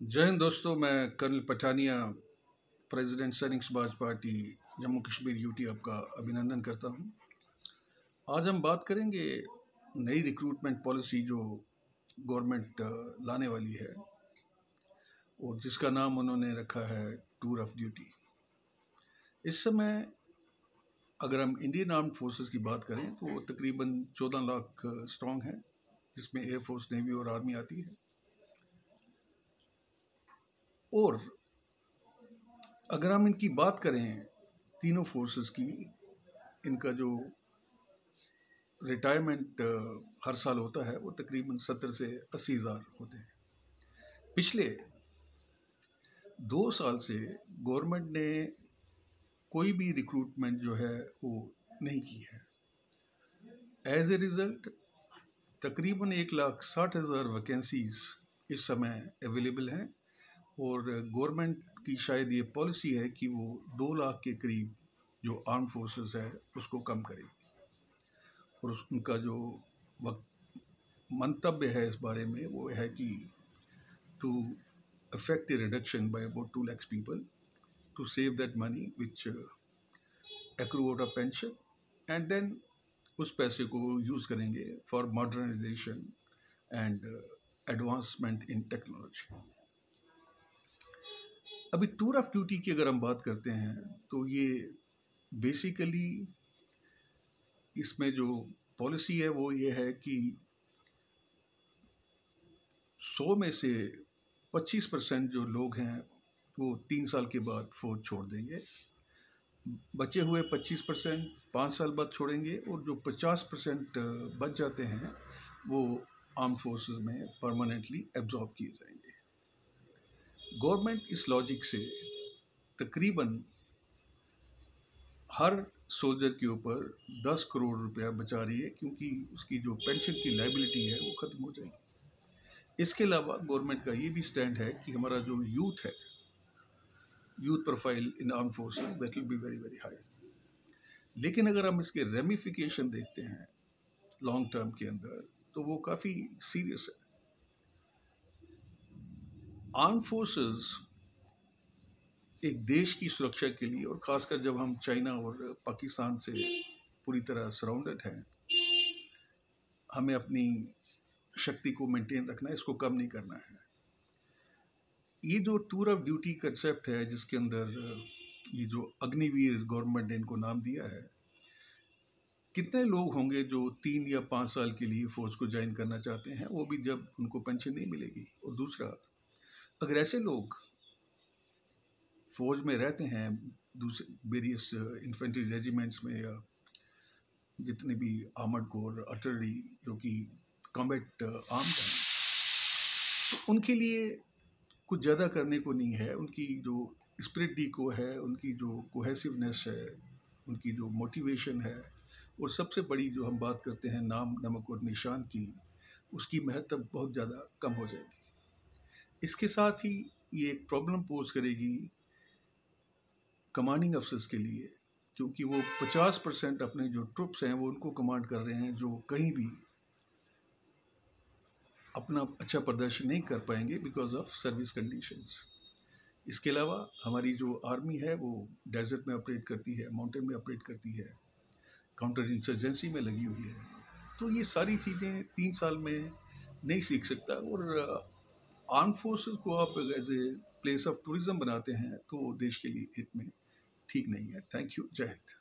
जय हिंद दोस्तों, मैं कर्नल पठानिया, प्रेसिडेंट सैनिक समाज पार्टी, जम्मू कश्मीर यूटी आपका अभिनंदन करता हूँ। आज हम बात करेंगे नई रिक्रूटमेंट पॉलिसी जो गवर्नमेंट लाने वाली है और जिसका नाम उन्होंने रखा है टूर ऑफ़ ड्यूटी इस समय अगर हम इंडियन आर्म फोर्सेस की बात करें तो तकरीबन चौदह लाख स्ट्रॉन्ग है, जिसमें एयरफोर्स नेवी और आर्मी आती है और अगर हम इनकी बात करें तीनों फोर्सेस की, इनका जो रिटायरमेंट हर साल होता है, वो तकरीबन सत्तर से अस्सी हज़ार होते हैं। पिछले दो साल से गवर्नमेंट ने कोई भी रिक्रूटमेंट जो है, वो नहीं की है। एज ए रिज़ल्ट तकरीबन एक लाख साठ हज़ार वैकेंसीज इस समय अवेलेबल हैं। और गवर्नमेंट की शायद ये पॉलिसी है कि वो दो लाख के करीब जो आर्म फोर्सेस है, उसको कम करेगी। और उनका जो वक्त, मंतव्य है इस बारे में, वो है कि to affect reduction by about two lakhs people to save that money which out of pension and then उस पैसे को यूज़ करेंगे for modernization and advancement in technology अभी टूर ऑफ़ ड्यूटी की अगर हम बात करते हैं तो ये बेसिकली इसमें जो पॉलिसी है, वो ये है कि सौ में से पच्चीस परसेंट जो लोग हैं, वो तीन साल के बाद फौज छोड़ देंगे। बचे हुए पच्चीस परसेंट पाँच साल बाद छोड़ेंगे और जो पचास परसेंट, बच जाते हैं, वो आर्म फोर्सेस में परमानेंटली एब्जॉर्ब किए जाएँगे। गवर्नमेंट इस लॉजिक से तकरीबन हर सोल्जर के ऊपर दस करोड़ रुपया बचा रही है, क्योंकि उसकी जो पेंशन की लाइबिलिटी है, वो ख़त्म हो जाएगी। इसके अलावा गवर्नमेंट का ये भी स्टैंड है कि हमारा जो यूथ है youth profile in arm force that will be very very high लेकिन अगर हम इसके रेमिफिकेशन देखते हैं लॉन्ग टर्म के अंदर तो वो काफ़ी सीरियस है। आर्म फोर्सेस एक देश की सुरक्षा के लिए, और ख़ासकर जब हम चाइना और पाकिस्तान से पूरी तरह सराउंडेड हैं, हमें अपनी शक्ति को मेंटेन रखना है, इसको कम नहीं करना है। ये जो टूर ऑफ़ ड्यूटी कंसेप्ट है, जिसके अंदर, ये जो अग्निवीर गवर्नमेंट ने इनको नाम दिया है, कितने लोग होंगे जो तीन या पाँच साल के लिए फौज को ज्वाइन करना चाहते हैं, वो भी जब उनको पेंशन नहीं मिलेगी। और दूसरा अगर ऐसे लोग फौज में रहते हैं दूसरे वेरियस इन्फेंट्री रेजिमेंट्स में, या जितने भी आर्मड कोर अटरी जो कि कॉम्बैट आर्म है तो उनके लिए कुछ ज़्यादा करने को नहीं है। उनकी जो स्प्रिट डी को है, उनकी जो कोहेसिवनेस है, उनकी जो मोटिवेशन है, और सबसे बड़ी जो हम बात करते हैं, नाम, नमक और निशान की, उसकी महत्व बहुत ज़्यादा कम हो जाएगी। इसके साथ ही ये एक प्रॉब्लम पोज करेगी कमांडिंग अफसर्स के लिए, क्योंकि वो 50 परसेंट अपने जो ट्रुप्स हैं, वो उनको कमांड कर रहे हैं, जो कहीं भी अपना अच्छा प्रदर्शन नहीं कर पाएँगे बिकॉज़ ऑफ़ सर्विस कंडीशंस इसके अलावा हमारी जो आर्मी है, वो डेजर्ट में ऑपरेट करती है माउंटेन में ऑपरेट करती है काउंटर इंसर्जेंसी में लगी हुई है। तो ये सारी चीज़ें तीन साल में नहीं सीख सकता और आर्म फोर्सेस को आप as a place of tourism बनाते हैं तो देश के लिए हित में ठीक नहीं है। थैंक यू जय हिंद।